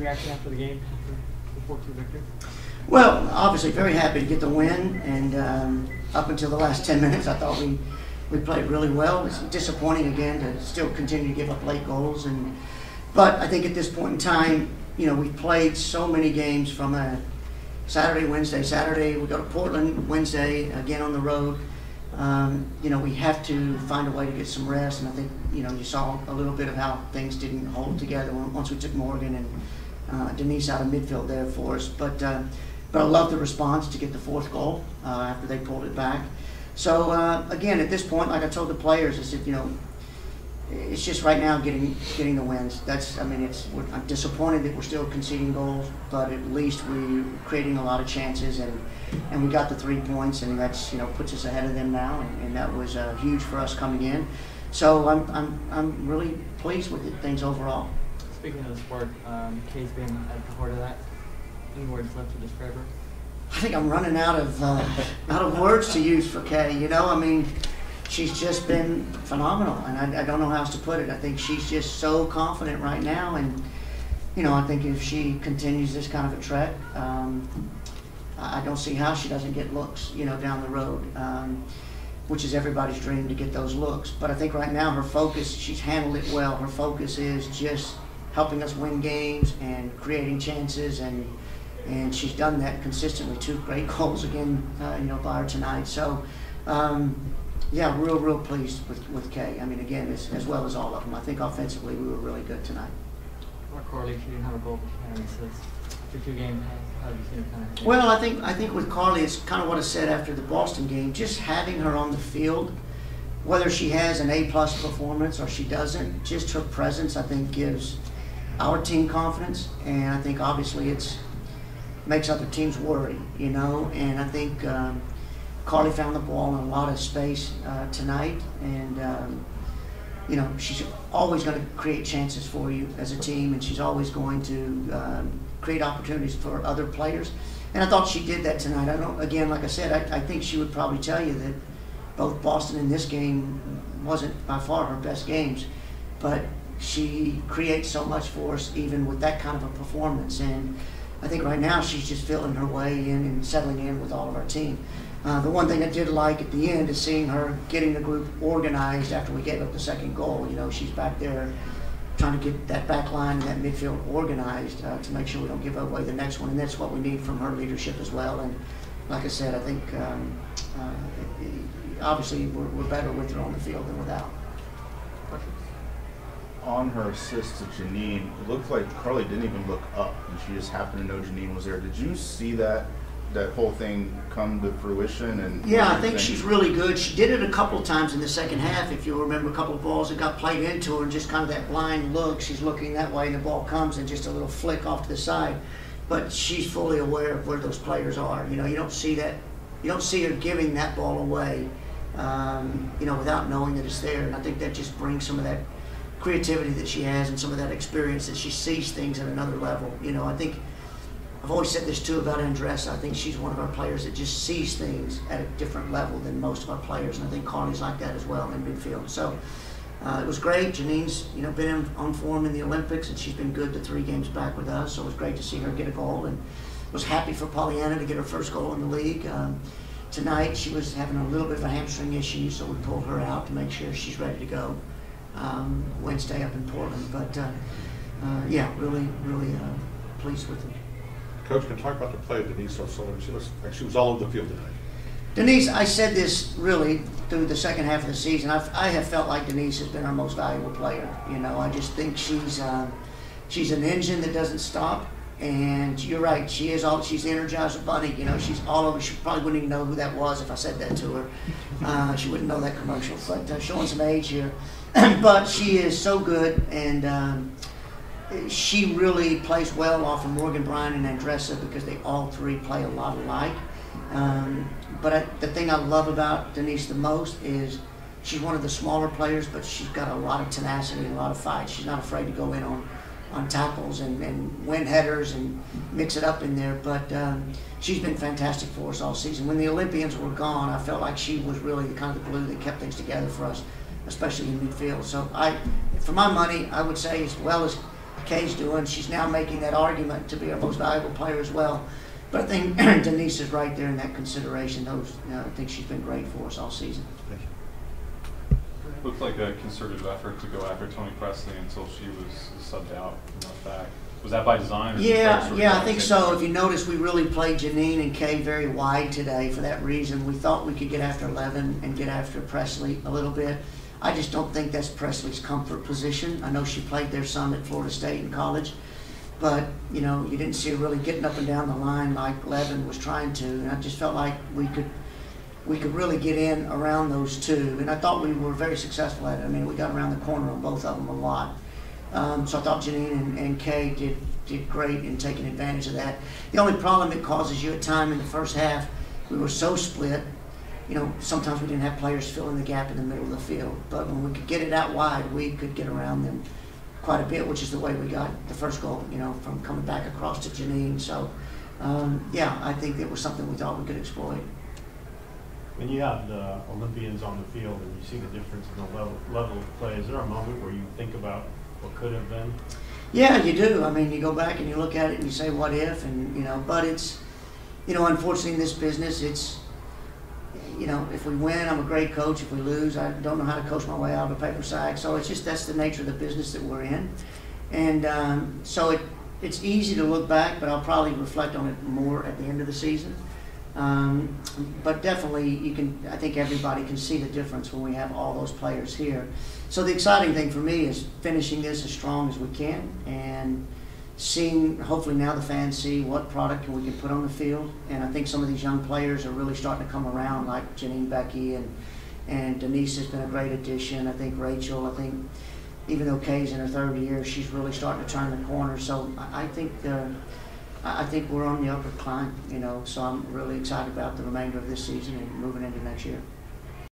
reaction after the game, after the four-two victory? Well, obviously very happy to get the win, and um, up until the last 10 minutes, I thought we, we played really well. It's disappointing again to still continue to give up late goals, and but I think at this point in time, you know, we've played so many games from a Saturday, Wednesday, Saturday. We go to Portland Wednesday again on the road. Um, you know, we have to find a way to get some rest, and I think you know you saw a little bit of how things didn't hold together once we took Morgan and uh, Denise out of midfield there for us. But uh, but I love the response to get the fourth goal uh, after they pulled it back. So uh, again, at this point, like I told the players, I said, you know, it's just right now getting getting the wins. That's I mean, it's I'm disappointed that we're still conceding goals, but at least we're creating a lot of chances and and we got the three points, and that's you know puts us ahead of them now, and, and that was uh, huge for us coming in. So I'm I'm I'm really pleased with it, things overall. Speaking of the sport, um, Kay's been at the heart of that. Any words left to describe her? I think I'm running out of uh, out of words to use for Kay. You know, I mean, she's just been phenomenal, and I, I, don't know how else to put it. I think she's just so confident right now, and you know, I think if she continues this kind of a trek, um, I don't see how she doesn't get looks. You know, down the road. Um, which is everybody's dream to get those looks. But I think right now her focus, she's handled it well. Her focus is just helping us win games and creating chances and and she's done that consistently. Two great goals again, uh, you know, by her tonight. So, um, yeah, real, real pleased with, with Kay. I mean, again, as, as well as all of them. I think offensively we were really good tonight. Mark Carli, she didn't have a goal, but she had an assist. Two games, how, how you kind of? Well, I think I think with Carli, it's kind of what I said after the Boston game. Just having her on the field, whether she has an A plus performance or she doesn't, just her presence, I think, gives our team confidence. And I think obviously it's makes other teams worry, you know. And I think um, Carli found the ball in a lot of space uh, tonight, and um, you know she's always going to create chances for you as a team, and she's always going to um, create opportunities for other players. And I thought she did that tonight. I don't. Again, like I said, I, I think she would probably tell you that both Boston and this game wasn't by far her best games, but she creates so much for us even with that kind of a performance and I think right now she's just feeling her way in and settling in with all of our team. Uh, the one thing I did like at the end is seeing her getting the group organized after we gave up the second goal. You know, she's back there trying to get that back line and that midfield organized uh, to make sure we don't give away the next one. And that's what we need from her leadership as well. And like I said, I think um, uh, obviously we're, we're better with her on the field than without on her assist to Janine, it looked like Carli didn't even look up, and she just happened to know Janine was there. Did you see that that whole thing come to fruition? And yeah, I think she's really good. She did it a couple of times in the second half. If you remember, a couple of balls that got played into her, and just kind of that blind look. She's looking that way, and the ball comes, and just a little flick off to the side. But she's fully aware of where those players are. You know, you don't see that. You don't see her giving that ball away. Um, you know, without knowing that it's there, and I think that just brings some of that creativity that she has and some of that experience that she sees things at another level. You know, I think I've always said this too about Andressa. I think she's one of our players that just sees things at a different level than most of our players, and I think Carli's like that as well in midfield. So uh, it was great. Janine's you know been in, on form in the Olympics, and she's been good the three games back with us. So it was great to see her get a goal, and was happy for Poliana to get her first goal in the league. Um, tonight she was having a little bit of a hamstring issue, so we pulled her out to make sure she's ready to go um, Wednesday up in Portland. But uh, uh, yeah, really, really uh, pleased with it. Coach, can talk about the play of Denise O'Sullivan. She was she was all over the field tonight. Denise, I said this really through the second half of the season. I've, I have felt like Denise has been our most valuable player. You know, I just think she's uh, she's an engine that doesn't stop. And you're right, she is all she's the Energizer Bunny. You know, she's all over. She probably wouldn't even know who that was if I said that to her. Uh, she wouldn't know that commercial. But uh, showing some age here. but she is so good, and um, she really plays well off of Morgan Brian and Andressa because they all three play a lot alike. Um, but I, the thing I love about Denise the most is she's one of the smaller players, but she's got a lot of tenacity and a lot of fight. She's not afraid to go in on, on tackles and, and win headers and mix it up in there. But um, she's been fantastic for us all season. When the Olympians were gone, I felt like she was really the kind of glue that kept things together for us especially in midfield. So I, for my money, I would say as well as Kay's doing. She's now making that argument to be our most valuable player as well. But I think Denise is right there in that consideration. Those, you know, I think she's been great for us all season. Looked like a concerted effort to go after Toni Pressley until she was subbed out and left back. Was that by design? or did you guys Yeah, yeah, I think so. that? If you notice, we really played Janine and Kay very wide today for that reason. We thought we could get after Levin and get after Pressley a little bit. I just don't think that's Pressley's comfort position. I know she played there some at Florida State in college, but, you know, you didn't see her really getting up and down the line like Levin was trying to. And I just felt like we could, we could really get in around those two. And I thought we were very successful at it. I mean, we got around the corner on both of them a lot. Um, so I thought Janine and, and Kay did, did great in taking advantage of that. The only problem it causes you at time in the first half, we were so split, you know, sometimes we didn't have players filling the gap in the middle of the field. But when we could get it out wide, we could get around them quite a bit, which is the way we got the first goal, you know, from coming back across to Janine. So, um, yeah, I think it was something we thought we could exploit. When you have the Olympians on the field and you see the difference in the level, level of play, is there a moment where you think about what could have been? Yeah, you do. I mean, you go back and you look at it and you say, what if? And, you know, but it's, you know, unfortunately in this business, it's, you know, if we win, I'm a great coach. If we lose, I don't know how to coach my way out of a paper sack. So it's just, that's the nature of the business that we're in. And um, so it, it's easy to look back, but I'll probably reflect on it more at the end of the season. Um, but definitely, you can. I think everybody can see the difference when we have all those players here. So the exciting thing for me is finishing this as strong as we can and seeing. Hopefully now the fans see what product we can put on the field. And I think some of these young players are really starting to come around, like Janine Beckie and and Denise has been a great addition. I think Rachel. I think even though Kay's in her third year, she's really starting to turn the corner. So I think. Uh, I I think we're on the upward climb, you know, so I'm really excited about the remainder of this season and moving into next year.